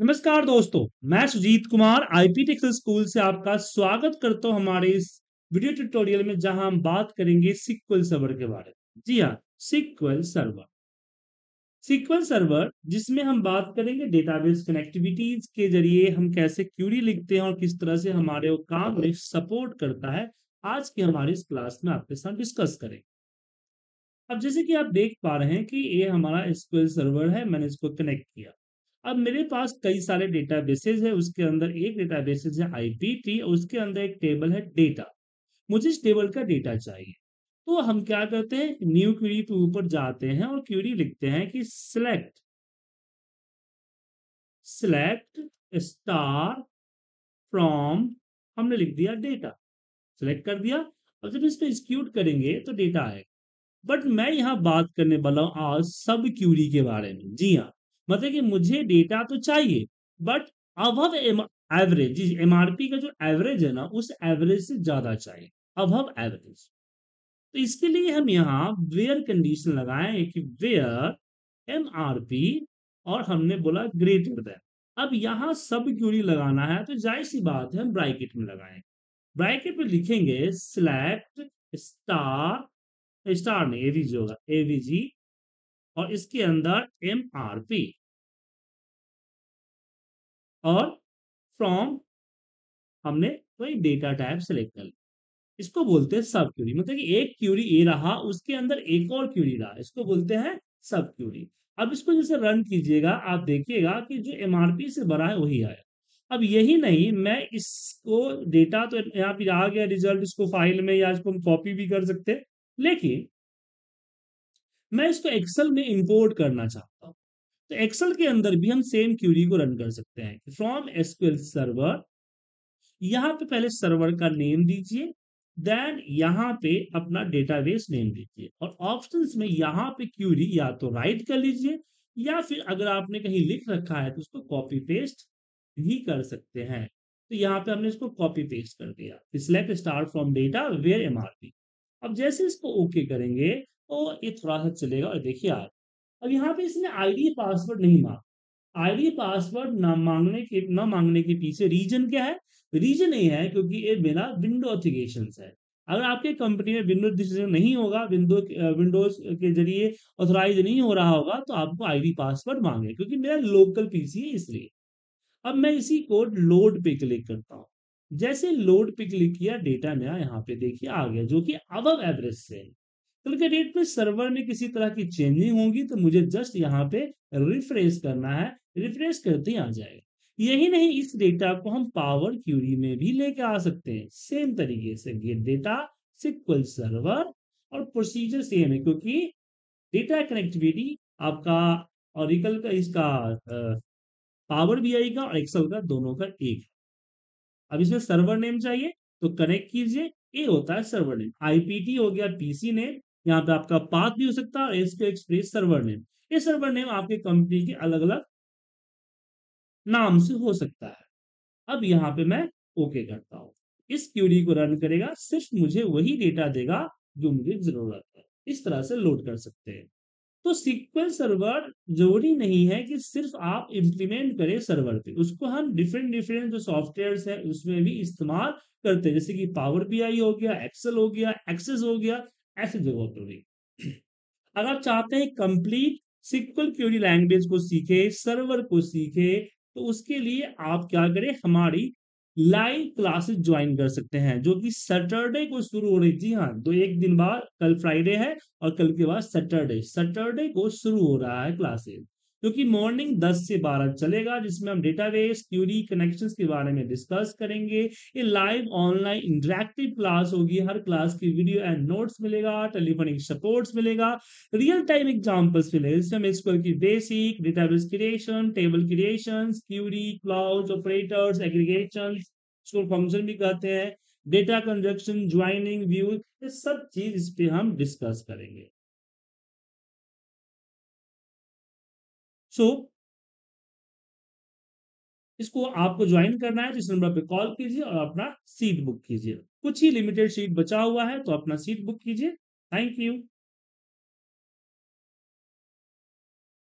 नमस्कार दोस्तों, मैं सुजीत कुमार आईपी टेक्सल स्कूल से आपका स्वागत करता हूँ हमारे इस वीडियो ट्यूटोरियल में, जहाँ हम बात करेंगे सिक्वल सर्वर के बारे में। जी हाँ सिक्वल सर्वर सिक्वल सर्वर जिसमें हम बात करेंगे डेटाबेस कनेक्टिविटीज के ज़रिए हम कैसे क्यूरी लिखते हैं और किस तरह से हमारे वो काम में सपोर्ट करता है, आज की हमारी इस क्लास में आपके साथ डिस्कस करेंगे। अब जैसे कि आप देख पा रहे हैं कि ये हमारा स्क्वेल सर्वर है, मैंने इसको कनेक्ट किया। अब मेरे पास कई सारे डेटाबेसेस है, उसके अंदर एक डेटाबेसेस है आईपीटी उसके अंदर एक टेबल है डेटा मुझे इस टेबल का डेटा चाहिए। तो हम क्या करते हैं? न्यू क्यूरी के ऊपर जाते हैं और क्यूरी लिखते हैं कि सिलेक्ट सिलेक्ट स्टार फ्रॉम हमने लिख दिया डेटा सिलेक्ट कर दिया। अब जब इस पर करेंगे तो डेटा आएगा। बट मैं यहाँ बात करने वाला हूँ आज सब क्यूरी के बारे में। जी हाँ। मतलब कि मुझे डेटा तो चाहिए बट अभव एवरेज एमआरपी का जो एवरेज है ना, उस एवरेज से ज़्यादा चाहिए अभव एवरेज तो इसके लिए हम यहाँ वेयर कंडीशन लगाए कि वेयर एमआरपी और हमने बोला ग्रेटर देन अब यहाँ सब क्यूरी लगाना है तो ज़ाहिर सी बात है हम ब्राइकेट में लगाए। ब्राइकेट में लिखेंगे सिलेक्ट स्टार स्टार नहीं एवीजी होगा एवीजी और इसके अंदर एम आर पी और फ्रॉम हमने कोई डेटा टाइप सेलेक्ट कर लिया। इसको बोलते हैं सब क्यूरी मतलब कि एक क्यूरी ए रहा, उसके अंदर एक और क्यूरी रहा, इसको बोलते हैं सब क्यूरी अब इसको जैसे रन कीजिएगा, आप देखिएगा कि जो एमआरपी से बड़ा है, वही आया। अब यही नहीं, मैं इसको डेटा तो यहाँ पे आ गया रिज़ल्ट इसको फ़ाइल में या इसको हम कॉपी भी कर सकते लेकिन मैं इसको एक्सेल में इंपोर्ट करना चाहता हूँ। तो एक्सेल के अंदर भी हम सेम क्यूरी को रन कर सकते हैं। फ्रॉम एसक्यूएल सर्वर यहाँ पे पहले सर्वर का नेम दीजिए देन यहाँ पे अपना डेटाबेस नेम दीजिए। और ऑप्शंस में यहाँ पे क्यूरी या तो राइट कर लीजिए, या फिर अगर आपने कहीं लिख रखा है तो उसको कॉपी पेस्ट भी कर सकते हैं। तो यहाँ पे हमने इसको कॉपी पेस्ट कर दिया। Select star from data where MRP अब जैसे इसको ओके करेंगे तो ये थोड़ा सा चलेगा। और देखिए आप अब यहाँ पे इसने आईडी पासवर्ड नहीं मांगा। आईडी पासवर्ड न मांगने के, न मांगने के पीछे रीजन क्या है? रीजन ये है क्योंकि ये मेरा विंडो एप्लीकेशन है। अगर आपके कंपनी में विंडो डिसीज़न नहीं होगा विंडो विंडोज़ के ज़रिए ऑथोराइज नहीं हो रहा होगा तो आपको आईडी पासवर्ड मांगे, क्योंकि मेरा लोकल पीसी है इसलिए। अब मैं इसी कोड लोड पे क्लिक करता हूँ। जैसे लोड पे क्लिक किया डेटा मेरा यहाँ पे देखिए आ गया, जो कि अब एवरेज से है। कल डेट में सर्वर में किसी तरह की चेंजिंग होगी तो मुझे जस्ट यहाँ पे रिफ्रेश करना है रिफ्रेश करते ही आ जाएगा। यही नहीं, इस डेटा को हम पावर क्यूरी में भी लेके आ सकते हैं। सेम तरीके से गेट डेटा सिक्वल सर्वर और प्रोसीजर सेम है, क्योंकि डेटा कनेक्टिविटी आपका ऑरिकल का, इसका पावर बीआई का और एक्सेल का दोनों का एक है। अब इसमें सर्वर नेम चाहिए तो कनेक्ट कीजिए ए होता है सर्वर नेम आईपीटी हो गया पीसी नेम यहाँ पे आपका पाथ भी हो सकता है एसक्यू एक्सप्रेस सर्वर नेम ये सर्वर नेम आपके कंपनी के अलग अलग नाम से हो सकता है। अब यहाँ पे मैं ओके करता हूँ। इस क्यूरी को रन करेगा, सिर्फ़ मुझे वही डेटा देगा जो मुझे ज़रूरत है। इस तरह से लोड कर सकते हैं। तो सिक्वल सर्वर ज़रूरी नहीं है कि सिर्फ़ आप इंप्लीमेंट करें सर्वर पे। उसको हम डिफरेंट डिफरेंट जो सॉफ्टवेयर है, उसमें भी इस्तेमाल करते हैं। जैसे कि पावर बीआई हो गया एक्सेल हो गया एक्सेस हो गया ऐसी ज़रूरत हो रही अगर आप चाहते हैं कंप्लीट सिक्वल क्यूरी लैंग्वेज को सीखे सर्वर को सीखे तो उसके लिए आप क्या करें? हमारी लाइव क्लासेस ज्वाइन कर सकते हैं, जो कि सैटरडे को शुरू हो रही जी हाँ तो एक दिन बाद, कल फ्राइडे है और कल के बाद सैटरडे सैटरडे को शुरू हो रहा है क्लासेस क्योंकि मॉर्निंग 10 से 12 चलेगा, जिसमें हम डेटाबेस क्यूरी कनेक्शंस के बारे में डिस्कस करेंगे। ये लाइव ऑनलाइन इंटरेक्टिव क्लास होगी, हर क्लास की वीडियो एंड नोट्स मिलेगा टेलीफोनिक सपोर्ट्स मिलेगा। रियल टाइम एग्जाम्पल्स मिलेगा जिसमें हम की basic database creation table creation query cloud operators aggregation इसको फ़ंक्शन भी कहते हैं। डेटा कंजक्शन ज्वाइनिंग व्यू ये सब चीज़ इस पे हम डिस्कस करेंगे। सो इसको आपको ज्वाइन करना है जिस नंबर पे कॉल कीजिए और अपना सीट बुक कीजिए। कुछ ही लिमिटेड सीट बचा हुआ है तो अपना सीट बुक कीजिए। Thank you